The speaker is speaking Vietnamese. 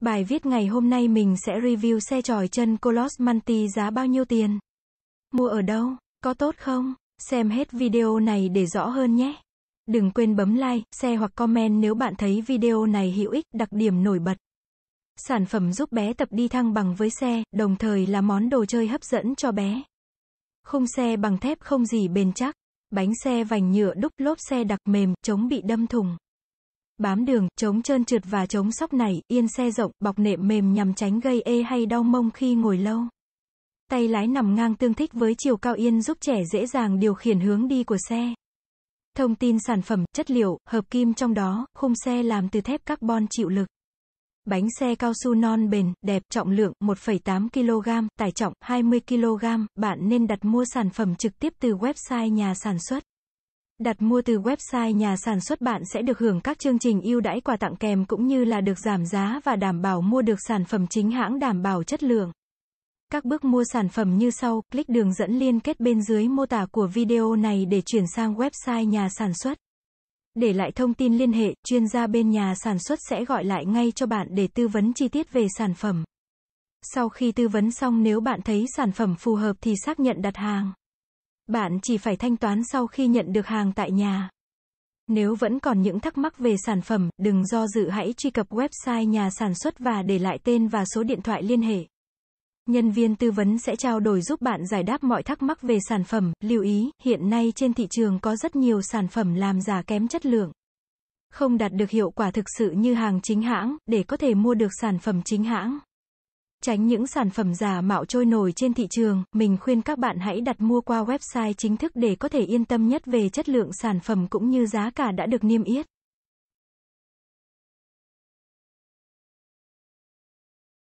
Bài viết ngày hôm nay mình sẽ review xe tròi chân Colos Manti giá bao nhiêu tiền? Mua ở đâu? Có tốt không? Xem hết video này để rõ hơn nhé. Đừng quên bấm like, share hoặc comment nếu bạn thấy video này hữu ích, đặc điểm nổi bật. Sản phẩm giúp bé tập đi thăng bằng với xe, đồng thời là món đồ chơi hấp dẫn cho bé. Khung xe bằng thép không gì bền chắc. Bánh xe vành nhựa đúc lốp xe đặc mềm, chống bị đâm thùng bám đường, chống trơn trượt và chống sóc nảy, yên xe rộng, bọc nệm mềm nhằm tránh gây ê hay đau mông khi ngồi lâu. Tay lái nằm ngang tương thích với chiều cao yên giúp trẻ dễ dàng điều khiển hướng đi của xe. Thông tin sản phẩm, chất liệu, hợp kim trong đó, khung xe làm từ thép carbon chịu lực. Bánh xe cao su non bền, đẹp, trọng lượng 1,8 kg, tải trọng 20 kg, bạn nên đặt mua sản phẩm trực tiếp từ website nhà sản xuất. Đặt mua từ website nhà sản xuất bạn sẽ được hưởng các chương trình ưu đãi quà tặng kèm cũng như là được giảm giá và đảm bảo mua được sản phẩm chính hãng đảm bảo chất lượng. Các bước mua sản phẩm như sau, click đường dẫn liên kết bên dưới mô tả của video này để chuyển sang website nhà sản xuất. Để lại thông tin liên hệ, chuyên gia bên nhà sản xuất sẽ gọi lại ngay cho bạn để tư vấn chi tiết về sản phẩm. Sau khi tư vấn xong nếu bạn thấy sản phẩm phù hợp thì xác nhận đặt hàng. Bạn chỉ phải thanh toán sau khi nhận được hàng tại nhà. Nếu vẫn còn những thắc mắc về sản phẩm, đừng do dự hãy truy cập website nhà sản xuất và để lại tên và số điện thoại liên hệ. Nhân viên tư vấn sẽ trao đổi giúp bạn giải đáp mọi thắc mắc về sản phẩm. Lưu ý, hiện nay trên thị trường có rất nhiều sản phẩm làm giả kém chất lượng. Không đạt được hiệu quả thực sự như hàng chính hãng, để có thể mua được sản phẩm chính hãng. Tránh những sản phẩm giả mạo trôi nổi trên thị trường, mình khuyên các bạn hãy đặt mua qua website chính thức để có thể yên tâm nhất về chất lượng sản phẩm cũng như giá cả đã được niêm yết.